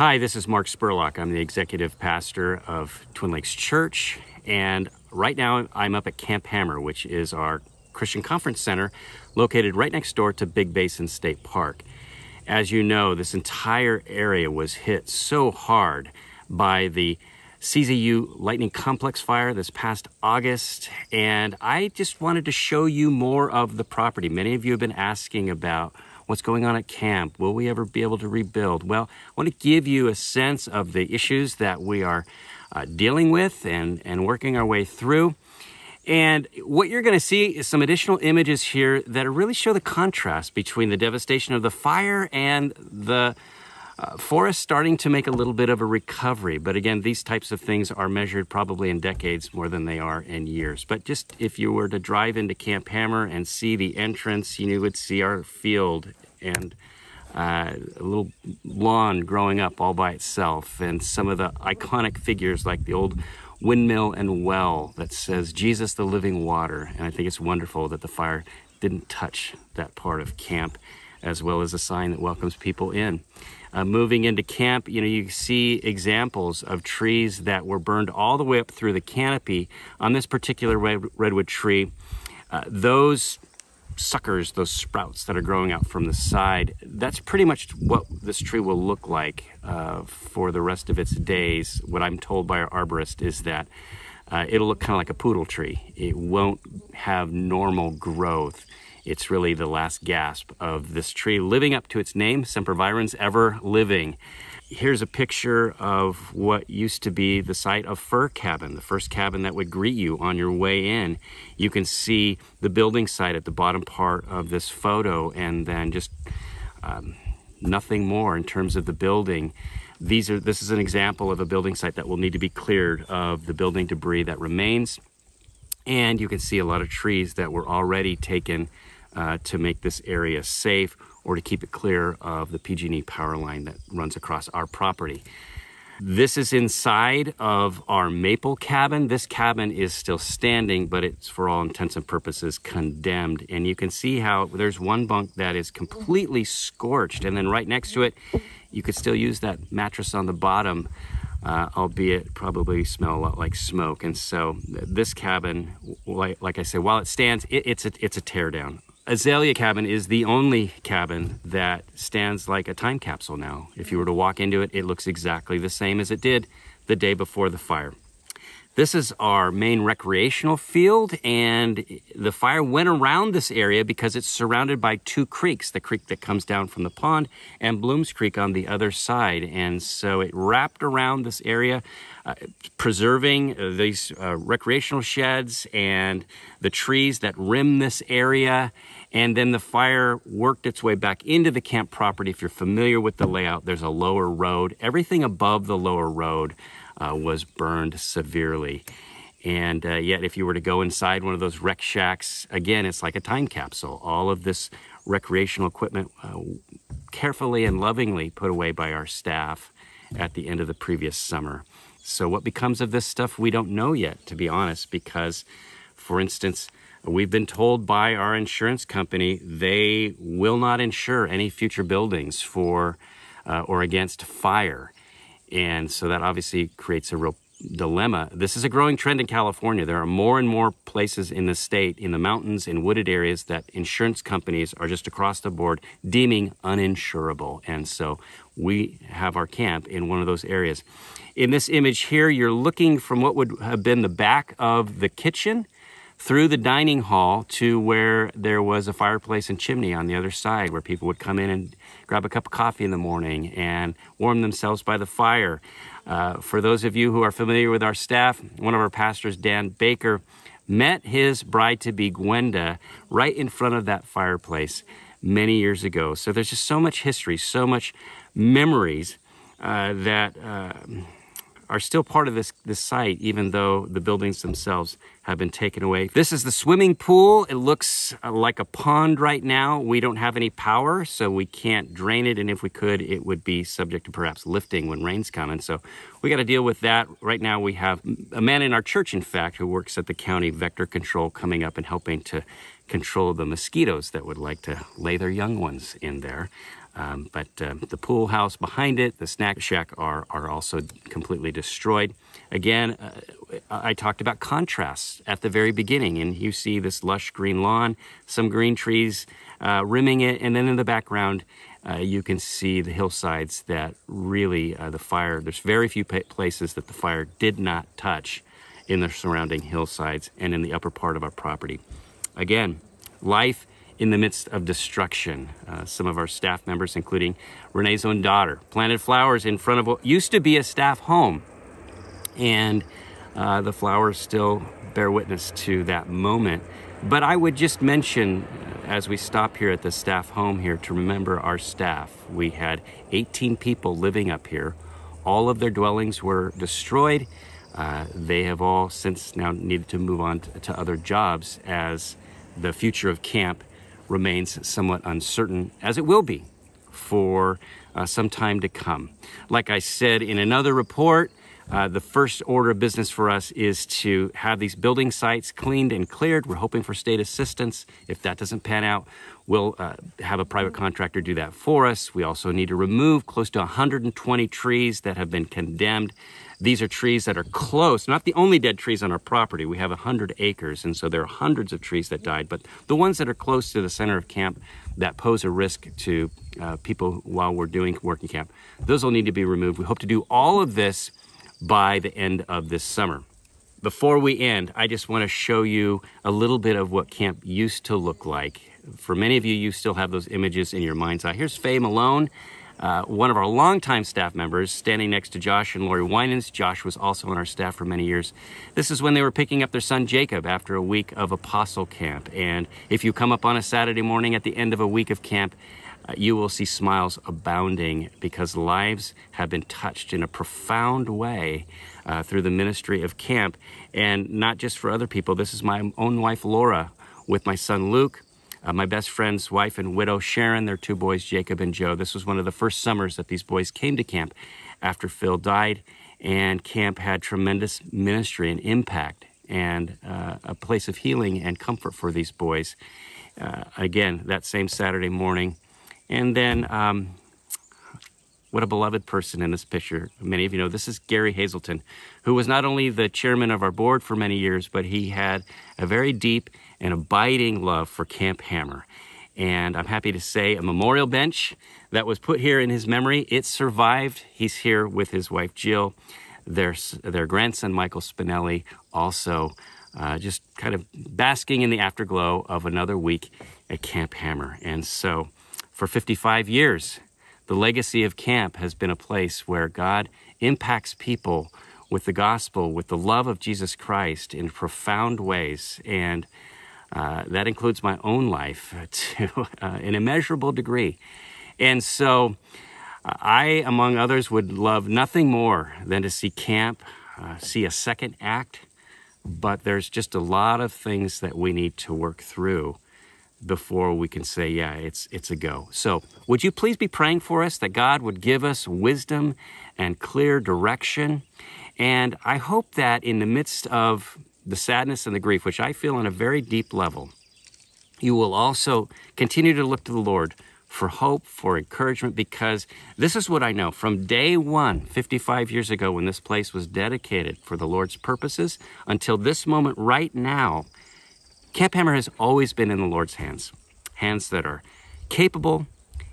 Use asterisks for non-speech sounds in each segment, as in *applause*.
Hi, this is Mark Spurlock. I'm the executive pastor of Twin Lakes Church, and right now I'm up at Camp Hammer, which is our Christian Conference Center located right next door to Big Basin State Park. As you know, this entire area was hit so hard by the CZU Lightning Complex fire this past August, and I just wanted to show you more of the property. Many of you have been asking about what's going on at camp. Will we ever be able to rebuild? Well, I want to give you a sense of the issues that we are uh, dealing with and, and working our way through. And what you're going to see is some additional images here that really show the contrast between the devastation of the fire and the uh, forest starting to make a little bit of a recovery. But again, these types of things are measured probably in decades more than they are in years. But just if you were to drive into Camp Hammer and see the entrance, you would see our field and uh, a little lawn growing up all by itself, and some of the iconic figures like the old windmill and well that says Jesus the living water. And I think it's wonderful that the fire didn't touch that part of camp, as well as a sign that welcomes people in. Uh, moving into camp, you know, you see examples of trees that were burned all the way up through the canopy. On this particular red, redwood tree, uh, those suckers, those sprouts that are growing out from the side, that's pretty much what this tree will look like uh, for the rest of its days. What I'm told by our arborist is that uh, it'll look kind of like a poodle tree. It won't have normal growth. It's really the last gasp of this tree living up to its name, Sempervirens, ever living here's a picture of what used to be the site of Fir Cabin, the first cabin that would greet you on your way in. You can see the building site at the bottom part of this photo, and then just um, nothing more in terms of the building. These are this is an example of a building site that will need to be cleared of the building debris that remains. And you can see a lot of trees that were already taken uh, to make this area safe or to keep it clear of the PG&E power line that runs across our property. This is inside of our maple cabin. This cabin is still standing, but it's for all intents and purposes condemned. And you can see how there's one bunk that is completely scorched. And then right next to it, you could still use that mattress on the bottom, uh, albeit probably smell a lot like smoke. And so this cabin, like, I said, while it stands, it, it's, a, it's a teardown. Azalea cabin is the only cabin that stands like a time capsule now. If you were to walk into it, it looks exactly the same as it did the day before the fire. This is our main recreational field, and the fire went around this area because it's surrounded by two creeks the creek that comes down from the pond and Blooms Creek on the other side. And so it wrapped around this area, uh, preserving uh, these uh, recreational sheds and the trees that rim this area. And then the fire worked its way back into the camp property. If you're familiar with the layout, there's a lower road. Everything above the lower road uh, was burned severely. And uh, yet, if you were to go inside one of those wreck shacks, again, it's like a time capsule. All of this recreational equipment uh, carefully and lovingly put away by our staff at the end of the previous summer. So, what becomes of this stuff, we don't know yet, to be honest, because, for instance, We've been told by our insurance company they will not insure any future buildings for uh, or against fire. And so that obviously creates a real dilemma. This is a growing trend in California. There are more and more places in the state, in the mountains, in wooded areas, that insurance companies are just across the board deeming uninsurable. And so we have our camp in one of those areas. In this image here, you're looking from what would have been the back of the kitchen through the dining hall to where there was a fireplace and chimney on the other side where people would come in and grab a cup of coffee in the morning and warm themselves by the fire. Uh, for those of you who are familiar with our staff, one of our pastors, Dan Baker, met his bride to be, Gwenda, right in front of that fireplace many years ago. So there's just so much history, so much memories uh, that. Uh, are still part of this, this site, even though the buildings themselves have been taken away. This is the swimming pool. It looks uh, like a pond right now. We don't have any power, so we can't drain it. And if we could, it would be subject to perhaps lifting when rain's coming. So we got to deal with that. Right now, we have a man in our church, in fact, who works at the county vector control coming up and helping to control the mosquitoes that would like to lay their young ones in there. Um, but uh, the pool house behind it, the snack shack are, are also completely destroyed. Again, uh, I talked about contrasts at the very beginning, and you see this lush green lawn, some green trees uh, rimming it, and then in the background, uh, you can see the hillsides that really uh, the fire, there's very few places that the fire did not touch in the surrounding hillsides and in the upper part of our property. Again, life in the midst of destruction. Uh, some of our staff members, including Renee's own daughter, planted flowers in front of what used to be a staff home. And uh, the flowers still bear witness to that moment. But I would just mention as we stop here at the staff home here to remember our staff. We had 18 people living up here. All of their dwellings were destroyed. Uh, they have all since now needed to move on to, to other jobs as the future of camp remains somewhat uncertain, as it will be for uh, some time to come. Like I said in another report, uh, the first order of business for us is to have these building sites cleaned and cleared. We're hoping for state assistance. If that doesn't pan out, we'll uh, have a private contractor do that for us. We also need to remove close to 120 trees that have been condemned. These are trees that are close, not the only dead trees on our property. We have 100 acres, and so there are hundreds of trees that died, but the ones that are close to the center of camp that pose a risk to uh, people while we're doing working camp, those will need to be removed. We hope to do all of this by the end of this summer. Before we end, I just want to show you a little bit of what camp used to look like. For many of you, you still have those images in your mind's eye. Here's Faye Malone, uh, one of our longtime staff members, standing next to Josh and Lori Winans. Josh was also on our staff for many years. This is when they were picking up their son Jacob after a week of apostle camp. And if you come up on a Saturday morning at the end of a week of camp, uh, you will see smiles abounding because lives have been touched in a profound way uh, through the ministry of camp. And not just for other people, this is my own wife, Laura, with my son, Luke. Uh, my best friend's wife and widow, Sharon, their two boys, Jacob and Joe. This was one of the first summers that these boys came to camp after Phil died, and camp had tremendous ministry and impact and uh, a place of healing and comfort for these boys. Uh, again, that same Saturday morning, and then, um, what a beloved person in this picture. Many of you know this is Gary Hazelton, who was not only the chairman of our board for many years, but he had a very deep and abiding love for Camp Hammer. And I'm happy to say a memorial bench that was put here in his memory, it survived. He's here with his wife Jill, their, their grandson Michael Spinelli, also uh, just kind of basking in the afterglow of another week at Camp Hammer. And so, for 55 years, the legacy of camp has been a place where God impacts people with the gospel, with the love of Jesus Christ in profound ways. And uh, that includes my own life to uh, *laughs* an immeasurable degree. And so, uh, I, among others, would love nothing more than to see camp, uh, see a second act. But there's just a lot of things that we need to work through before we can say, yeah, it's, it's a go. So, would you please be praying for us that God would give us wisdom and clear direction? And I hope that in the midst of the sadness and the grief, which I feel on a very deep level, you will also continue to look to the Lord for hope, for encouragement, because this is what I know. From day one, 55 years ago, when this place was dedicated for the Lord's purposes, until this moment right now, Camp Hammer has always been in the Lord's hands. Hands that are capable,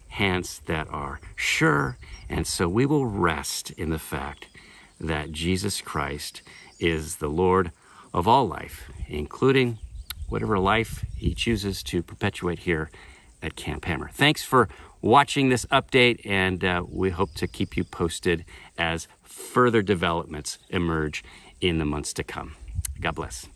hands that are sure. And so we will rest in the fact that Jesus Christ is the Lord of all life, including whatever life he chooses to perpetuate here at Camp Hammer. Thanks for watching this update, and uh, we hope to keep you posted as further developments emerge in the months to come. God bless.